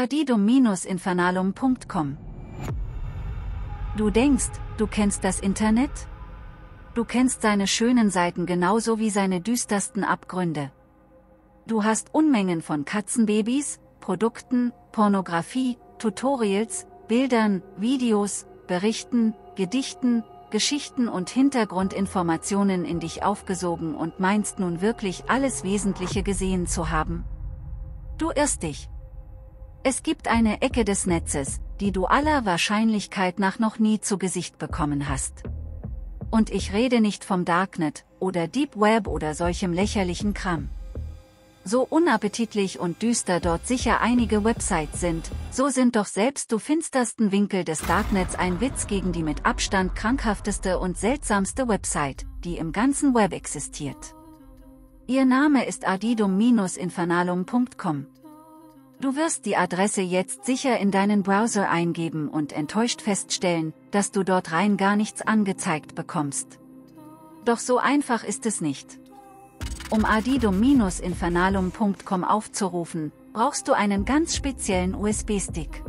ardidum-infernalum.com. Du denkst, du kennst das Internet? Du kennst seine schönen Seiten genauso wie seine düstersten Abgründe. Du hast Unmengen von Katzenbabys, Produkten, Pornografie, Tutorials, Bildern, Videos, Berichten, Gedichten, Geschichten und Hintergrundinformationen in dich aufgesogen und meinst nun wirklich alles Wesentliche gesehen zu haben? Du irrst dich. Es gibt eine Ecke des Netzes, die du aller Wahrscheinlichkeit nach noch nie zu Gesicht bekommen hast. Und ich rede nicht vom Darknet oder Deep Web oder solchem lächerlichen Kram. So unappetitlich und düster dort sicher einige Websites sind, so sind doch selbst du finstersten Winkel des Darknets ein Witz gegen die mit Abstand krankhafteste und seltsamste Website, die im ganzen Web existiert. Ihr Name ist adidum-infernalum.com. Du wirst die Adresse jetzt sicher in deinen Browser eingeben und enttäuscht feststellen, dass du dort rein gar nichts angezeigt bekommst. Doch so einfach ist es nicht. Um adidum-infernalum.com aufzurufen, brauchst du einen ganz speziellen USB-Stick.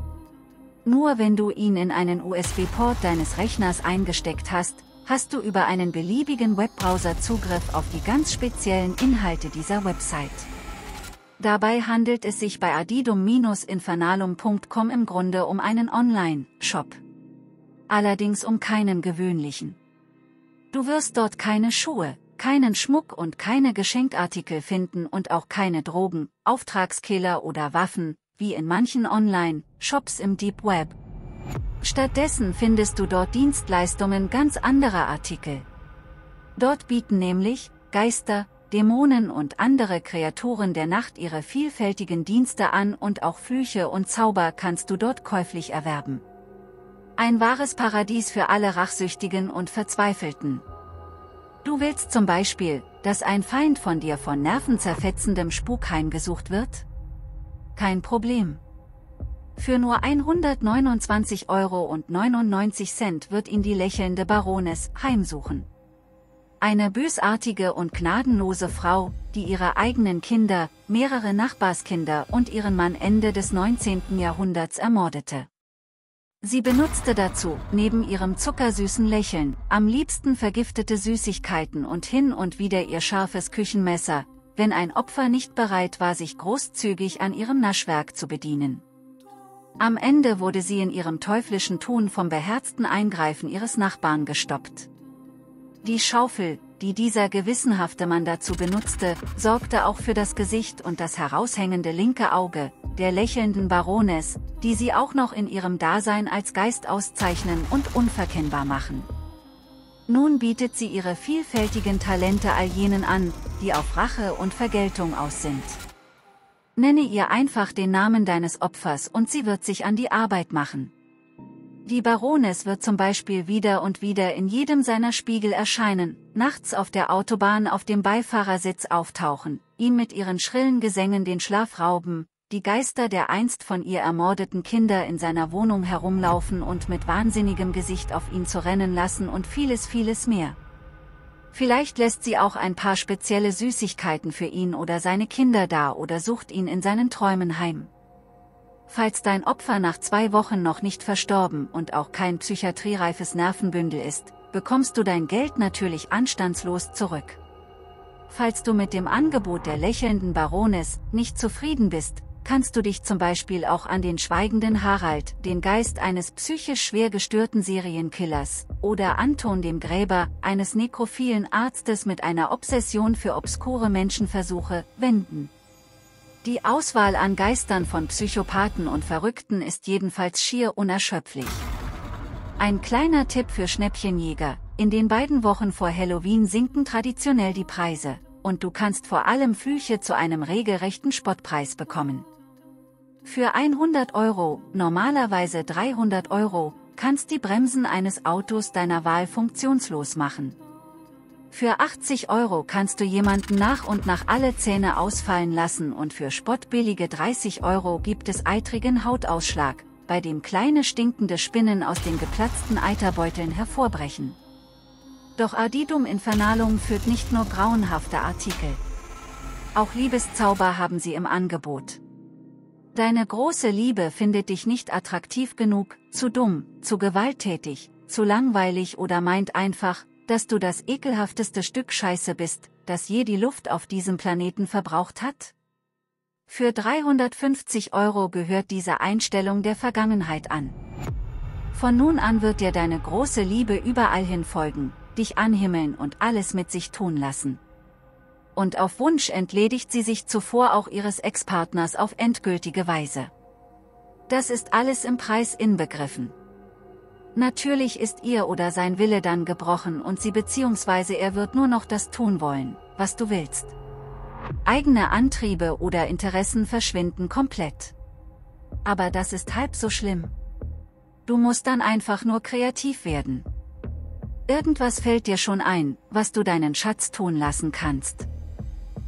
Nur wenn du ihn in einen USB-Port deines Rechners eingesteckt hast, hast du über einen beliebigen Webbrowser Zugriff auf die ganz speziellen Inhalte dieser Website. Dabei handelt es sich bei adidum-infernalum.com im Grunde um einen Online-Shop. Allerdings um keinen gewöhnlichen. Du wirst dort keine Schuhe, keinen Schmuck und keine Geschenkartikel finden und auch keine Drogen, Auftragskiller oder Waffen, wie in manchen Online-Shops im Deep Web. Stattdessen findest du dort Dienstleistungen ganz anderer Artikel. Dort bieten nämlich Geister, Dämonen und andere Kreaturen der Nacht ihre vielfältigen Dienste an und auch Flüche und Zauber kannst du dort käuflich erwerben. Ein wahres Paradies für alle Rachsüchtigen und Verzweifelten. Du willst zum Beispiel, dass ein Feind von dir von nervenzerfetzendem Spuk heimgesucht wird? Kein Problem. Für nur 129,99 Euro wird ihn die lächelnde Barones heimsuchen. Eine bösartige und gnadenlose Frau, die ihre eigenen Kinder, mehrere Nachbarskinder und ihren Mann Ende des 19. Jahrhunderts ermordete. Sie benutzte dazu, neben ihrem zuckersüßen Lächeln, am liebsten vergiftete Süßigkeiten und hin und wieder ihr scharfes Küchenmesser, wenn ein Opfer nicht bereit war sich großzügig an ihrem Naschwerk zu bedienen. Am Ende wurde sie in ihrem teuflischen Tun vom beherzten Eingreifen ihres Nachbarn gestoppt. Die Schaufel, die dieser gewissenhafte Mann dazu benutzte, sorgte auch für das Gesicht und das heraushängende linke Auge, der lächelnden Baroness, die sie auch noch in ihrem Dasein als Geist auszeichnen und unverkennbar machen. Nun bietet sie ihre vielfältigen Talente all jenen an, die auf Rache und Vergeltung aus sind. Nenne ihr einfach den Namen deines Opfers und sie wird sich an die Arbeit machen. Die Baroness wird zum Beispiel wieder und wieder in jedem seiner Spiegel erscheinen, nachts auf der Autobahn auf dem Beifahrersitz auftauchen, ihm mit ihren schrillen Gesängen den Schlaf rauben, die Geister der einst von ihr ermordeten Kinder in seiner Wohnung herumlaufen und mit wahnsinnigem Gesicht auf ihn zu rennen lassen und vieles vieles mehr. Vielleicht lässt sie auch ein paar spezielle Süßigkeiten für ihn oder seine Kinder da oder sucht ihn in seinen Träumen heim. Falls dein Opfer nach zwei Wochen noch nicht verstorben und auch kein psychiatriereifes Nervenbündel ist, bekommst du dein Geld natürlich anstandslos zurück. Falls du mit dem Angebot der lächelnden Baroness nicht zufrieden bist, kannst du dich zum Beispiel auch an den schweigenden Harald, den Geist eines psychisch schwer gestörten Serienkillers, oder Anton dem Gräber, eines nekrophilen Arztes mit einer Obsession für obskure Menschenversuche, wenden. Die Auswahl an Geistern von Psychopathen und Verrückten ist jedenfalls schier unerschöpflich. Ein kleiner Tipp für Schnäppchenjäger, in den beiden Wochen vor Halloween sinken traditionell die Preise, und du kannst vor allem Flüche zu einem regelrechten Spottpreis bekommen. Für 100 Euro, normalerweise 300 Euro, kannst die Bremsen eines Autos deiner Wahl funktionslos machen. Für 80 Euro kannst du jemanden nach und nach alle Zähne ausfallen lassen und für spottbillige 30 Euro gibt es eitrigen Hautausschlag, bei dem kleine stinkende Spinnen aus den geplatzten Eiterbeuteln hervorbrechen. Doch Ardidum Infernalum führt nicht nur grauenhafte Artikel. Auch Liebeszauber haben sie im Angebot. Deine große Liebe findet dich nicht attraktiv genug, zu dumm, zu gewalttätig, zu langweilig oder meint einfach, dass du das ekelhafteste Stück Scheiße bist, das je die Luft auf diesem Planeten verbraucht hat? Für 350 Euro gehört diese Einstellung der Vergangenheit an. Von nun an wird dir deine große Liebe überall hin folgen, dich anhimmeln und alles mit sich tun lassen. Und auf Wunsch entledigt sie sich zuvor auch ihres Ex-Partners auf endgültige Weise. Das ist alles im Preis inbegriffen. Natürlich ist ihr oder sein Wille dann gebrochen und sie bzw. er wird nur noch das tun wollen, was du willst. Eigene Antriebe oder Interessen verschwinden komplett. Aber das ist halb so schlimm. Du musst dann einfach nur kreativ werden. Irgendwas fällt dir schon ein, was du deinen Schatz tun lassen kannst.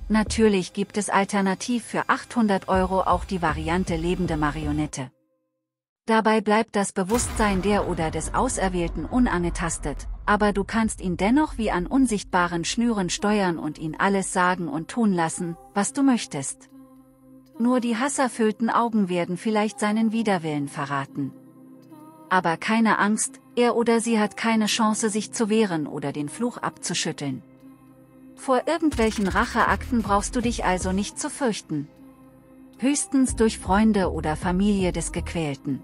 Natürlich gibt es alternativ für 800 Euro auch die Variante lebende Marionette. Dabei bleibt das Bewusstsein der oder des Auserwählten unangetastet, aber du kannst ihn dennoch wie an unsichtbaren Schnüren steuern und ihn alles sagen und tun lassen, was du möchtest. Nur die hasserfüllten Augen werden vielleicht seinen Widerwillen verraten. Aber keine Angst, er oder sie hat keine Chance sich zu wehren oder den Fluch abzuschütteln. Vor irgendwelchen Racheakten brauchst du dich also nicht zu fürchten. Höchstens durch Freunde oder Familie des Gequälten.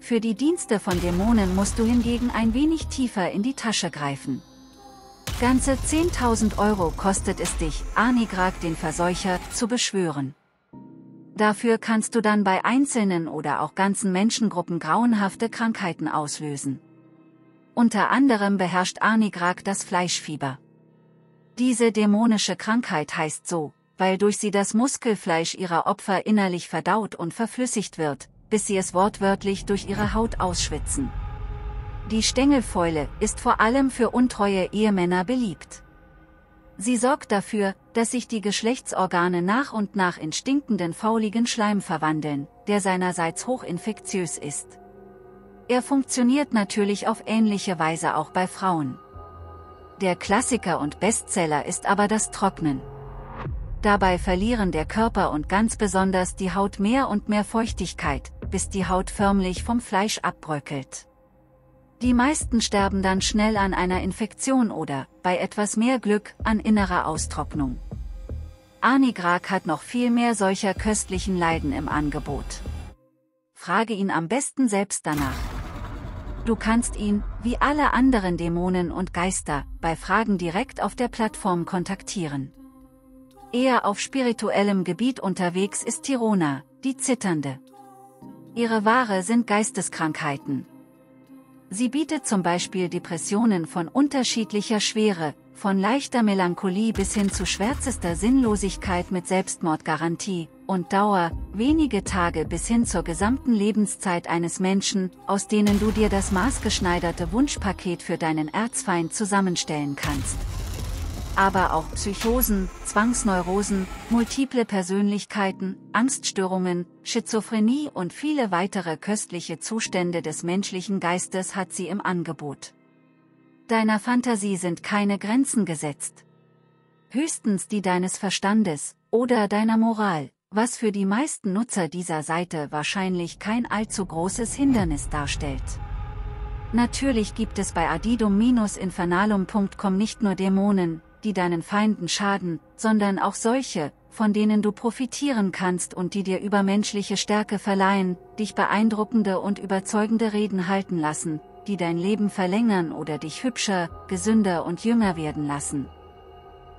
Für die Dienste von Dämonen musst du hingegen ein wenig tiefer in die Tasche greifen. Ganze 10.000 Euro kostet es dich, Anigrag den Verseucher, zu beschwören. Dafür kannst du dann bei einzelnen oder auch ganzen Menschengruppen grauenhafte Krankheiten auslösen. Unter anderem beherrscht Anigrag das Fleischfieber. Diese dämonische Krankheit heißt so, weil durch sie das Muskelfleisch ihrer Opfer innerlich verdaut und verflüssigt wird, bis sie es wortwörtlich durch ihre Haut ausschwitzen. Die Stängelfäule ist vor allem für untreue Ehemänner beliebt. Sie sorgt dafür, dass sich die Geschlechtsorgane nach und nach in stinkenden fauligen Schleim verwandeln, der seinerseits hochinfektiös ist. Er funktioniert natürlich auf ähnliche Weise auch bei Frauen. Der Klassiker und Bestseller ist aber das Trocknen. Dabei verlieren der Körper und ganz besonders die Haut mehr und mehr Feuchtigkeit, bis die Haut förmlich vom Fleisch abbröckelt. Die meisten sterben dann schnell an einer Infektion oder, bei etwas mehr Glück, an innerer Austrocknung. Anigrag hat noch viel mehr solcher köstlichen Leiden im Angebot. Frage ihn am besten selbst danach. Du kannst ihn, wie alle anderen Dämonen und Geister, bei Fragen direkt auf der Plattform kontaktieren. Eher auf spirituellem Gebiet unterwegs ist Tirona, die Zitternde. Ihre Ware sind Geisteskrankheiten. Sie bietet zum Beispiel Depressionen von unterschiedlicher Schwere, von leichter Melancholie bis hin zu schwärzester Sinnlosigkeit mit Selbstmordgarantie und Dauer, wenige Tage bis hin zur gesamten Lebenszeit eines Menschen, aus denen du dir das maßgeschneiderte Wunschpaket für deinen Erzfeind zusammenstellen kannst aber auch Psychosen, Zwangsneurosen, multiple Persönlichkeiten, Angststörungen, Schizophrenie und viele weitere köstliche Zustände des menschlichen Geistes hat sie im Angebot. Deiner Fantasie sind keine Grenzen gesetzt. Höchstens die deines Verstandes, oder deiner Moral, was für die meisten Nutzer dieser Seite wahrscheinlich kein allzu großes Hindernis darstellt. Natürlich gibt es bei adidum-infernalum.com nicht nur Dämonen, die deinen Feinden schaden, sondern auch solche, von denen du profitieren kannst und die dir übermenschliche Stärke verleihen, dich beeindruckende und überzeugende Reden halten lassen, die dein Leben verlängern oder dich hübscher, gesünder und jünger werden lassen.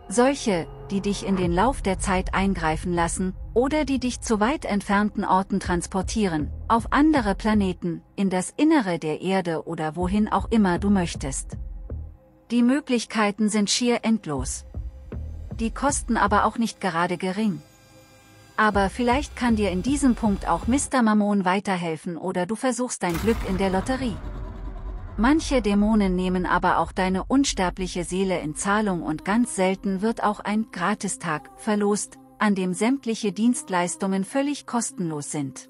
Solche, die dich in den Lauf der Zeit eingreifen lassen, oder die dich zu weit entfernten Orten transportieren, auf andere Planeten, in das Innere der Erde oder wohin auch immer du möchtest. Die Möglichkeiten sind schier endlos. Die Kosten aber auch nicht gerade gering. Aber vielleicht kann dir in diesem Punkt auch Mr. Mammon weiterhelfen oder du versuchst dein Glück in der Lotterie. Manche Dämonen nehmen aber auch deine unsterbliche Seele in Zahlung und ganz selten wird auch ein Gratistag verlost, an dem sämtliche Dienstleistungen völlig kostenlos sind.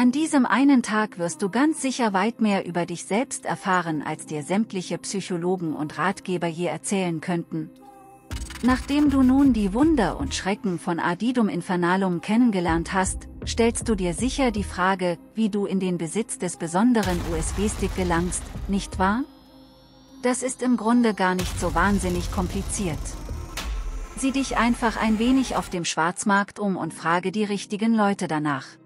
An diesem einen Tag wirst du ganz sicher weit mehr über dich selbst erfahren, als dir sämtliche Psychologen und Ratgeber je erzählen könnten. Nachdem du nun die Wunder und Schrecken von Adidum Infernalum kennengelernt hast, stellst du dir sicher die Frage, wie du in den Besitz des besonderen USB-Stick gelangst, nicht wahr? Das ist im Grunde gar nicht so wahnsinnig kompliziert. Sieh dich einfach ein wenig auf dem Schwarzmarkt um und frage die richtigen Leute danach.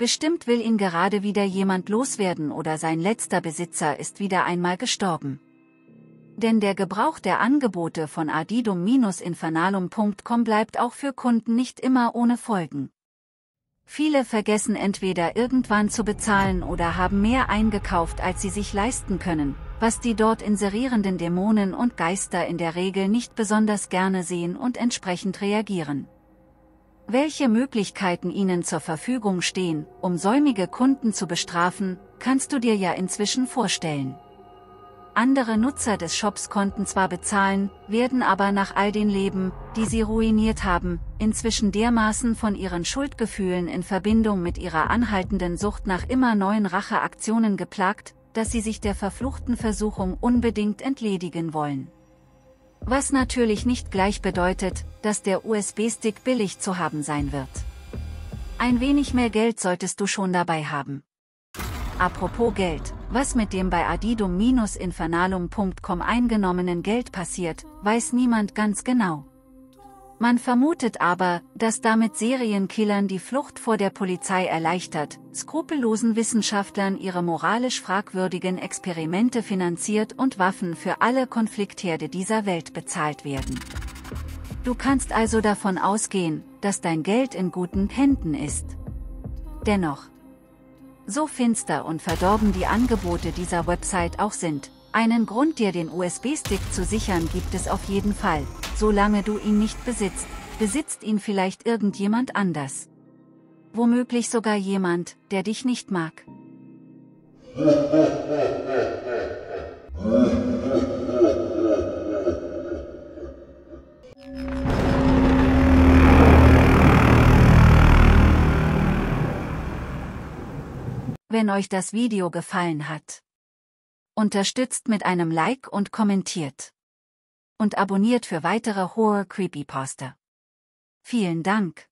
Bestimmt will ihn gerade wieder jemand loswerden oder sein letzter Besitzer ist wieder einmal gestorben. Denn der Gebrauch der Angebote von adidum-infernalum.com bleibt auch für Kunden nicht immer ohne Folgen. Viele vergessen entweder irgendwann zu bezahlen oder haben mehr eingekauft als sie sich leisten können, was die dort inserierenden Dämonen und Geister in der Regel nicht besonders gerne sehen und entsprechend reagieren. Welche Möglichkeiten ihnen zur Verfügung stehen, um säumige Kunden zu bestrafen, kannst du dir ja inzwischen vorstellen. Andere Nutzer des Shops konnten zwar bezahlen, werden aber nach all den Leben, die sie ruiniert haben, inzwischen dermaßen von ihren Schuldgefühlen in Verbindung mit ihrer anhaltenden Sucht nach immer neuen Racheaktionen geplagt, dass sie sich der verfluchten Versuchung unbedingt entledigen wollen. Was natürlich nicht gleich bedeutet, dass der USB-Stick billig zu haben sein wird. Ein wenig mehr Geld solltest du schon dabei haben. Apropos Geld, was mit dem bei adidum-infernalum.com eingenommenen Geld passiert, weiß niemand ganz genau. Man vermutet aber, dass damit Serienkillern die Flucht vor der Polizei erleichtert, skrupellosen Wissenschaftlern ihre moralisch fragwürdigen Experimente finanziert und Waffen für alle Konfliktherde dieser Welt bezahlt werden. Du kannst also davon ausgehen, dass dein Geld in guten Händen ist. Dennoch, so finster und verdorben die Angebote dieser Website auch sind, einen Grund dir den USB-Stick zu sichern gibt es auf jeden Fall, solange du ihn nicht besitzt, besitzt ihn vielleicht irgendjemand anders. Womöglich sogar jemand, der dich nicht mag. Wenn euch das Video gefallen hat, unterstützt mit einem Like und kommentiert und abonniert für weitere Horror Creepypasta. Vielen Dank.